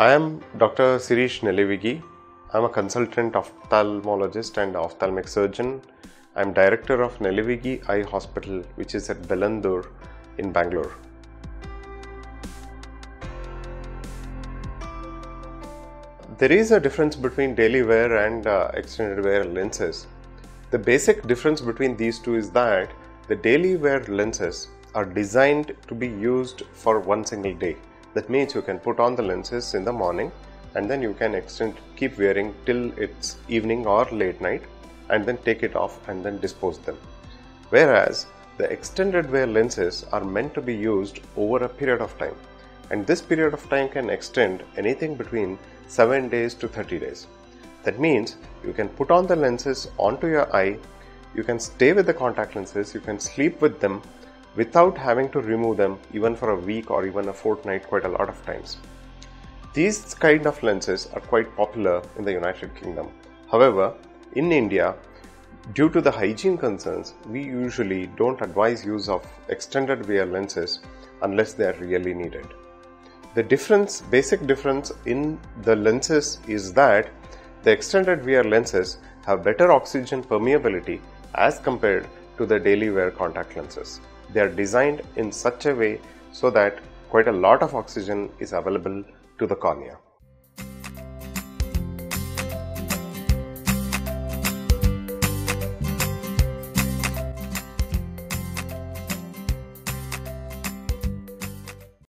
I am Dr. Sirish Nelivigi. I'm a consultant ophthalmologist and ophthalmic surgeon. I'm director of Nelivigi Eye Hospital, which is at Bellandur in Bangalore. There is a difference between daily wear and uh, extended wear lenses. The basic difference between these two is that the daily wear lenses are designed to be used for one single day. That means you can put on the lenses in the morning and then you can extend keep wearing till it's evening or late night and then take it off and then dispose them. Whereas the extended wear lenses are meant to be used over a period of time and this period of time can extend anything between 7 days to 30 days. That means you can put on the lenses onto your eye, you can stay with the contact lenses, you can sleep with them without having to remove them even for a week or even a fortnight quite a lot of times. These kind of lenses are quite popular in the United Kingdom. However, in India, due to the hygiene concerns, we usually don't advise use of extended wear lenses unless they are really needed. The difference, basic difference in the lenses is that the extended wear lenses have better oxygen permeability as compared to the daily wear contact lenses. They are designed in such a way so that quite a lot of oxygen is available to the cornea.